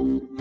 Música